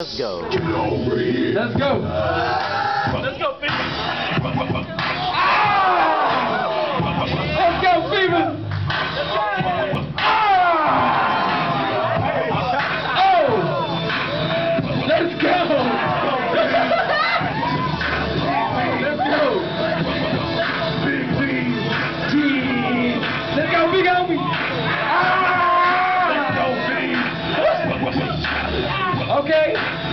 Let's go. Let's go. Okay.